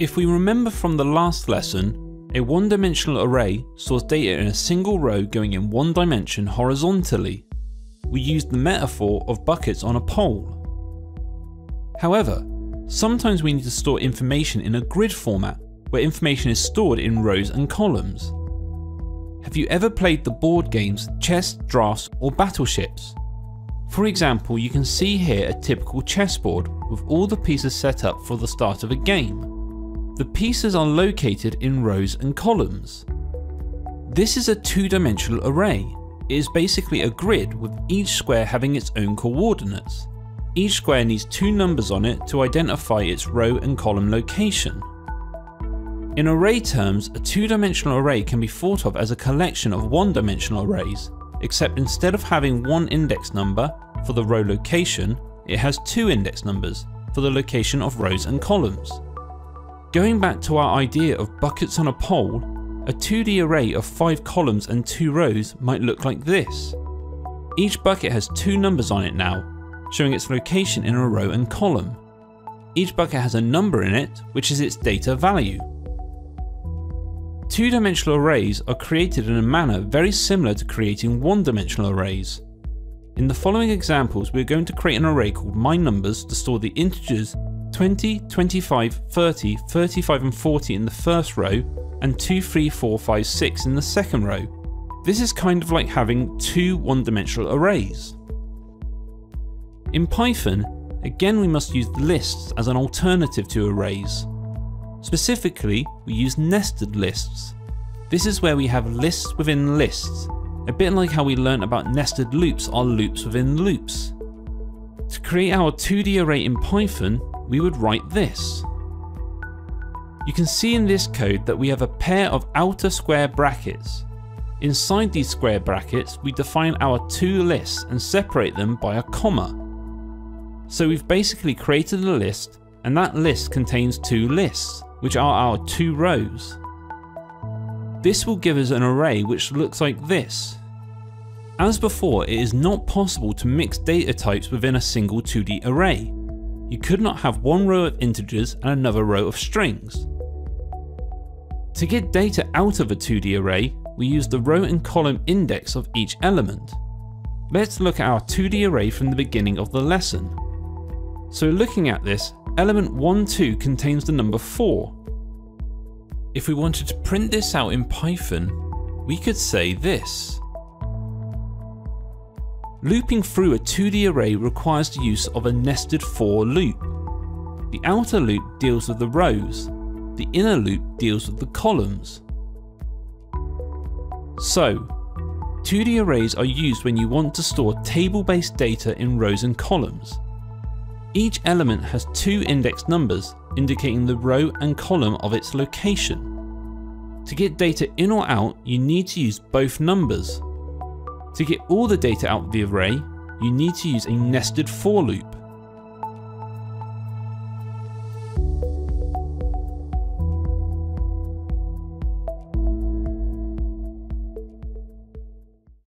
If we remember from the last lesson, a one-dimensional array stores data in a single row going in one dimension horizontally. We used the metaphor of buckets on a pole. However, sometimes we need to store information in a grid format, where information is stored in rows and columns. Have you ever played the board games Chess, Draughts or Battleships? For example, you can see here a typical chessboard with all the pieces set up for the start of a game. The pieces are located in rows and columns. This is a two-dimensional array. It is basically a grid with each square having its own coordinates. Each square needs two numbers on it to identify its row and column location. In array terms, a two-dimensional array can be thought of as a collection of one-dimensional arrays, except instead of having one index number for the row location, it has two index numbers for the location of rows and columns. Going back to our idea of buckets on a pole, a 2D array of 5 columns and 2 rows might look like this. Each bucket has two numbers on it now, showing its location in a row and column. Each bucket has a number in it, which is its data value. Two-dimensional arrays are created in a manner very similar to creating one-dimensional arrays. In the following examples, we're going to create an array called myNumbers to store the integers 20, 25, 30, 35 and 40 in the first row and 2, 3, 4, 5, 6 in the second row. This is kind of like having two one-dimensional arrays. In Python, again we must use lists as an alternative to arrays. Specifically, we use nested lists. This is where we have lists within lists, a bit like how we learnt about nested loops are loops within loops. To create our 2D array in Python, we would write this. You can see in this code that we have a pair of outer square brackets. Inside these square brackets, we define our two lists and separate them by a comma. So we've basically created a list and that list contains two lists, which are our two rows. This will give us an array which looks like this. As before, it is not possible to mix data types within a single 2D array. You could not have one row of integers and another row of strings. To get data out of a 2D array, we use the row and column index of each element. Let's look at our 2D array from the beginning of the lesson. So looking at this, element 1, 2 contains the number 4. If we wanted to print this out in Python, we could say this. Looping through a 2D array requires the use of a nested for loop. The outer loop deals with the rows, the inner loop deals with the columns. So, 2D arrays are used when you want to store table-based data in rows and columns. Each element has two index numbers indicating the row and column of its location. To get data in or out, you need to use both numbers. To get all the data out of the array, you need to use a nested for loop.